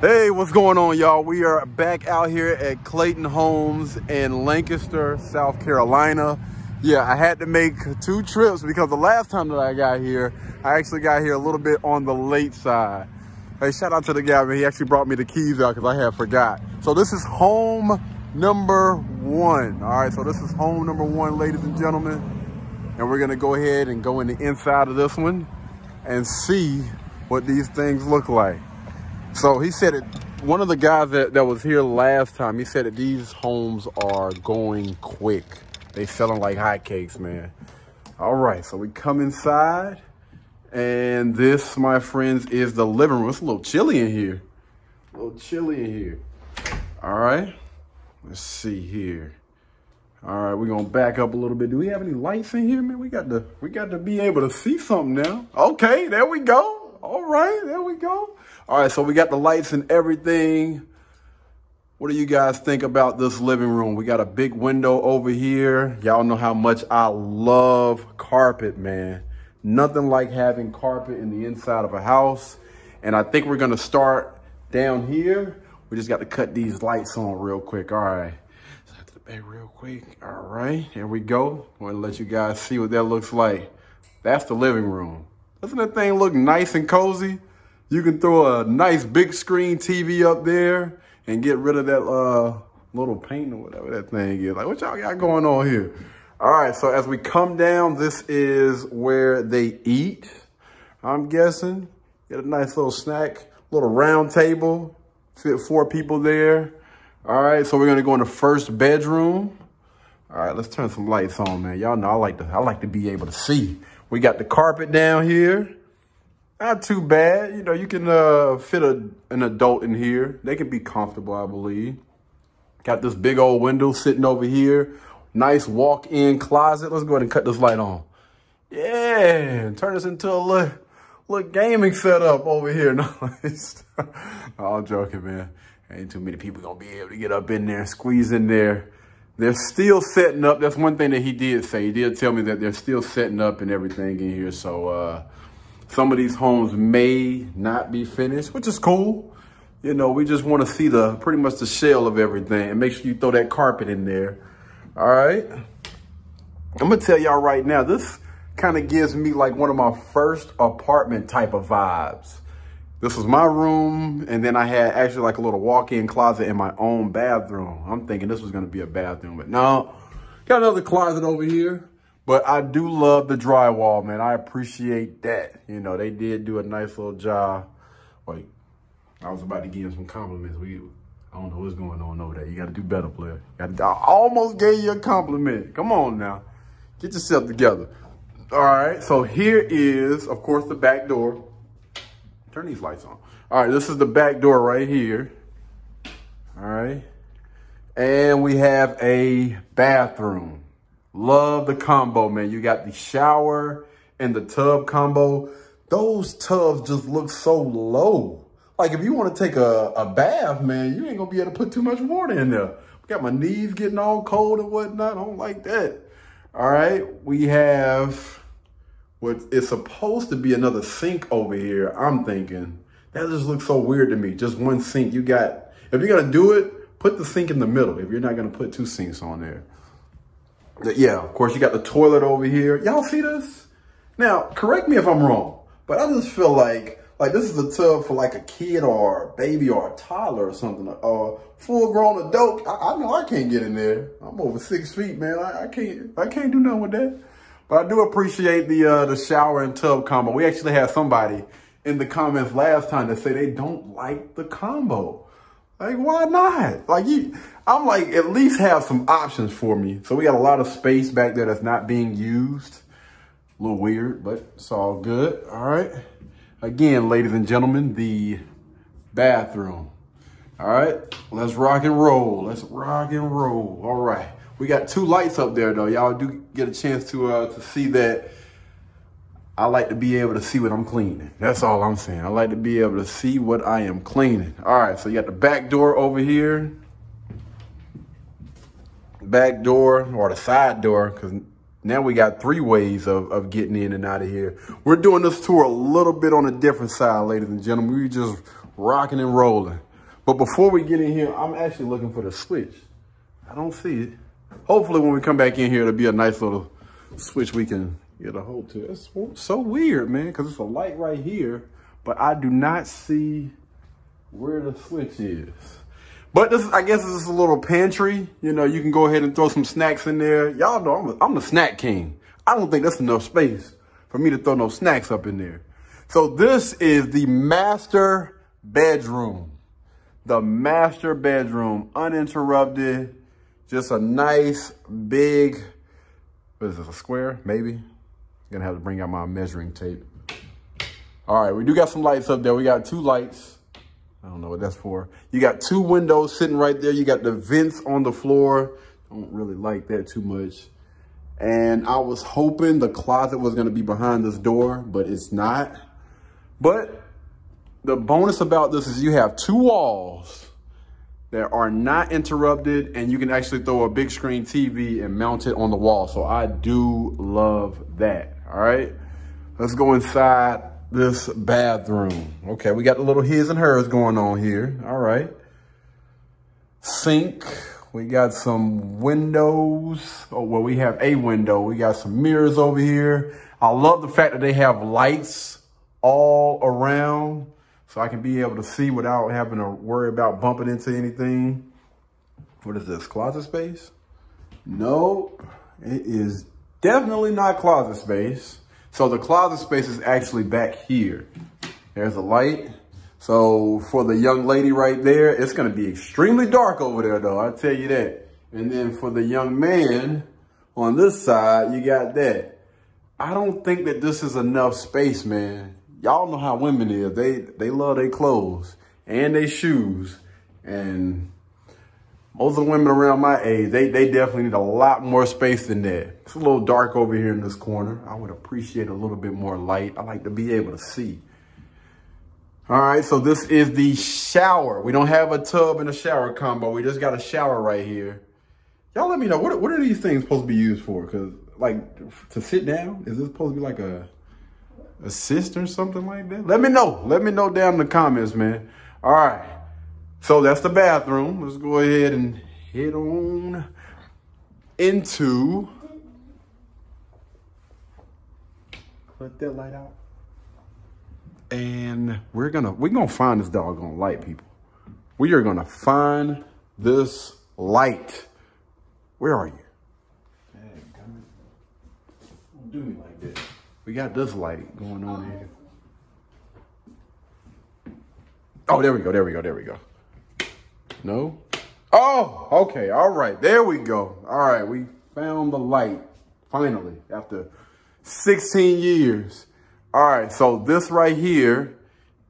Hey, what's going on, y'all? We are back out here at Clayton Homes in Lancaster, South Carolina. Yeah, I had to make two trips because the last time that I got here, I actually got here a little bit on the late side. Hey, shout out to the guy, man. He actually brought me the keys out because I had forgot. So this is home number one. All right, so this is home number one, ladies and gentlemen. And we're gonna go ahead and go in the inside of this one and see what these things look like. So he said it, one of the guys that, that was here last time, he said that these homes are going quick. They selling like hotcakes, man. All right, so we come inside and this, my friends, is the living room. It's a little chilly in here. A little chilly in here. All right, let's see here. All right, we're gonna back up a little bit. Do we have any lights in here, man? We got to, we got to be able to see something now. Okay, there we go. All right, there we go. All right, so we got the lights and everything. What do you guys think about this living room? We got a big window over here. Y'all know how much I love carpet, man. Nothing like having carpet in the inside of a house. And I think we're gonna start down here. We just got to cut these lights on real quick. All right. To the back real quick. All right, here we go. I wanna let you guys see what that looks like. That's the living room. Doesn't that thing look nice and cozy? You can throw a nice big screen TV up there and get rid of that uh, little paint or whatever that thing is. Like, what y'all got going on here? All right, so as we come down, this is where they eat, I'm guessing. Get a nice little snack, little round table, fit four people there. All right, so we're gonna go in the first bedroom. All right, let's turn some lights on, man. Y'all know I like to I like to be able to see. We got the carpet down here. Not too bad. You know, you can uh, fit a, an adult in here. They can be comfortable, I believe. Got this big old window sitting over here. Nice walk-in closet. Let's go ahead and cut this light on. Yeah, turn this into a little, little gaming setup over here. No, I'm joking, man. Ain't too many people gonna be able to get up in there, squeeze in there. They're still setting up. That's one thing that he did say. He did tell me that they're still setting up and everything in here. So, uh, some of these homes may not be finished, which is cool. You know, we just want to see the pretty much the shell of everything and make sure you throw that carpet in there. All right. I'm going to tell y'all right now, this kind of gives me like one of my first apartment type of vibes. This was my room, and then I had actually like a little walk-in closet in my own bathroom. I'm thinking this was going to be a bathroom, but no. Got another closet over here. But I do love the drywall, man. I appreciate that. You know, they did do a nice little job. Wait, I was about to give him some compliments. We, I don't know what's going on over there. You got to do better, player. Gotta, I almost gave you a compliment. Come on now. Get yourself together. All right, so here is, of course, the back door. Turn these lights on. All right, this is the back door right here. All right. And we have a bathroom. Love the combo, man. You got the shower and the tub combo. Those tubs just look so low. Like if you want to take a, a bath, man, you ain't gonna be able to put too much water in there. Got my knees getting all cold and whatnot. I don't like that. All right, we have what is supposed to be another sink over here. I'm thinking that just looks so weird to me. Just one sink. You got, if you're gonna do it, put the sink in the middle. If you're not gonna put two sinks on there yeah, of course, you got the toilet over here. Y'all see this? Now, correct me if I'm wrong, but I just feel like like this is a tub for like a kid or a baby or a toddler or something. A full grown adult. I, I, know I can't get in there. I'm over six feet, man. I, I, can't I can't do nothing with that. But I do appreciate the uh, the shower and tub combo. We actually had somebody in the comments last time that say they don't like the combo. Like, why not? Like, you, I'm like, at least have some options for me. So we got a lot of space back there that's not being used. A little weird, but it's all good. All right. Again, ladies and gentlemen, the bathroom. All right, let's rock and roll. Let's rock and roll. All right. We got two lights up there though. Y'all do get a chance to uh, to see that I like to be able to see what I'm cleaning. That's all I'm saying. I like to be able to see what I am cleaning. All right, so you got the back door over here. Back door or the side door, because now we got three ways of, of getting in and out of here. We're doing this tour a little bit on a different side, ladies and gentlemen. We just rocking and rolling. But before we get in here, I'm actually looking for the switch. I don't see it. Hopefully when we come back in here, it'll be a nice little switch we can get a hold to. It's so weird, man, because it's a light right here, but I do not see where the switch is. But this, I guess this is a little pantry. You know, you can go ahead and throw some snacks in there. Y'all know I'm, a, I'm the snack king. I don't think that's enough space for me to throw no snacks up in there. So this is the master bedroom. The master bedroom, uninterrupted. Just a nice, big, what is this, a square, maybe? Gonna have to bring out my measuring tape. All right, we do got some lights up there. We got two lights. I don't know what that's for. You got two windows sitting right there. You got the vents on the floor. Don't really like that too much. And I was hoping the closet was gonna be behind this door, but it's not. But the bonus about this is you have two walls that are not interrupted and you can actually throw a big screen TV and mount it on the wall. So I do love that, all right? Let's go inside this bathroom. Okay, we got the little his and hers going on here, all right. Sink, we got some windows. Oh, well, we have a window. We got some mirrors over here. I love the fact that they have lights all around so I can be able to see without having to worry about bumping into anything. What is this, closet space? No, it is definitely not closet space. So the closet space is actually back here. There's a light. So for the young lady right there, it's gonna be extremely dark over there though, I tell you that. And then for the young man on this side, you got that. I don't think that this is enough space, man y'all know how women is. They they love their clothes and their shoes. And most of the women around my age, they, they definitely need a lot more space than that. It's a little dark over here in this corner. I would appreciate a little bit more light. I like to be able to see. All right, so this is the shower. We don't have a tub and a shower combo. We just got a shower right here. Y'all let me know, what, what are these things supposed to be used for? Because, like, to sit down, is this supposed to be like a assist or something like that? Let me know. Let me know down in the comments, man. All right. So that's the bathroom. Let's go ahead and head on into. Put that light out. And we're gonna we're gonna find this doggone light, people. We are gonna find this light. Where are you? Don't do me like this. We got this light going on here. Oh, there we go, there we go, there we go. No? Oh, okay, all right, there we go. All right, we found the light, finally, after 16 years. All right, so this right here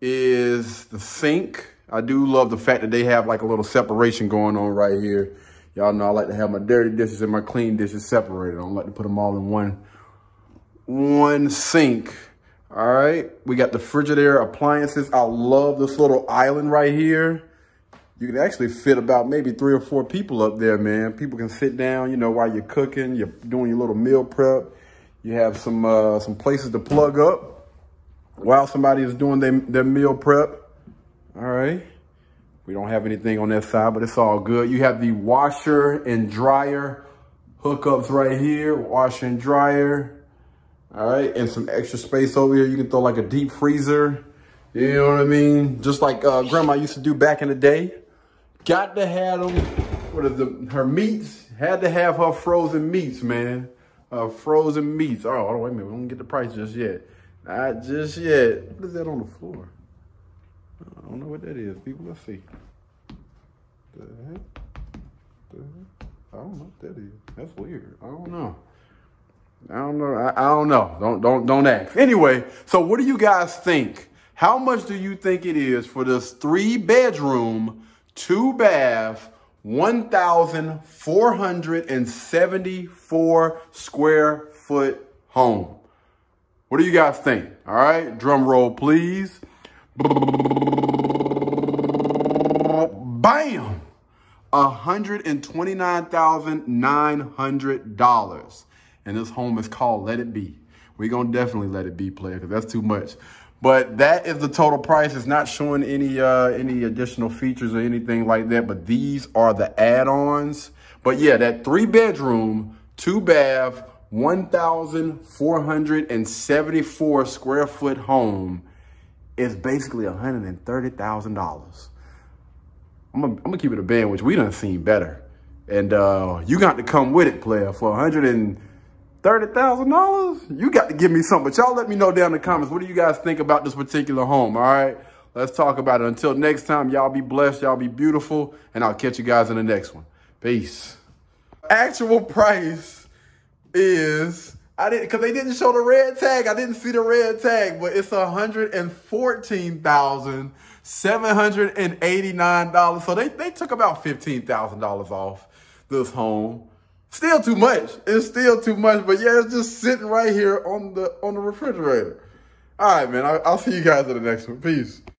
is the sink. I do love the fact that they have like a little separation going on right here. Y'all know I like to have my dirty dishes and my clean dishes separated. I don't like to put them all in one one sink. All right, we got the Frigidaire appliances. I love this little island right here. You can actually fit about maybe three or four people up there, man. People can sit down, you know, while you're cooking, you're doing your little meal prep. You have some uh, some places to plug up while somebody is doing their, their meal prep. All right. We don't have anything on that side, but it's all good. You have the washer and dryer hookups right here, washer and dryer. All right, and some extra space over here. You can throw like a deep freezer. You know what I mean? Just like uh, grandma used to do back in the day. Got to have them, what is the, her meats. Had to have her frozen meats, man. Uh, frozen meats. Oh, wait a minute. We don't get the price just yet. Not just yet. What is that on the floor? I don't know what that is, people. Let's see. The heck? The heck? I don't know what that is. That's weird. I don't know. I don't know. I, I, don't know. Don't don't don't ask. Anyway, so what do you guys think? How much do you think it is for this three bedroom, two bath, 1,474 square foot home? What do you guys think? All right, drum roll, please. Bam! $129,900 and this home is called Let It Be. We're going to definitely let it be, player, because that's too much. But that is the total price. It's not showing any uh, any additional features or anything like that. But these are the add-ons. But yeah, that three bedroom, two bath, 1,474 square foot home is basically $130,000. I'm gonna, I'm gonna keep it a band, which we done seen better. And uh, you got to come with it, player, for $130,000. You got to give me something. But y'all let me know down in the comments. What do you guys think about this particular home, all right? Let's talk about it. Until next time, y'all be blessed, y'all be beautiful, and I'll catch you guys in the next one. Peace. Actual price is I didn't because they didn't show the red tag. I didn't see the red tag, but it's hundred and fourteen thousand seven hundred and eighty nine dollars. So they they took about fifteen thousand dollars off this home. Still too much. It's still too much, but yeah, it's just sitting right here on the on the refrigerator. All right, man. I, I'll see you guys in the next one. Peace.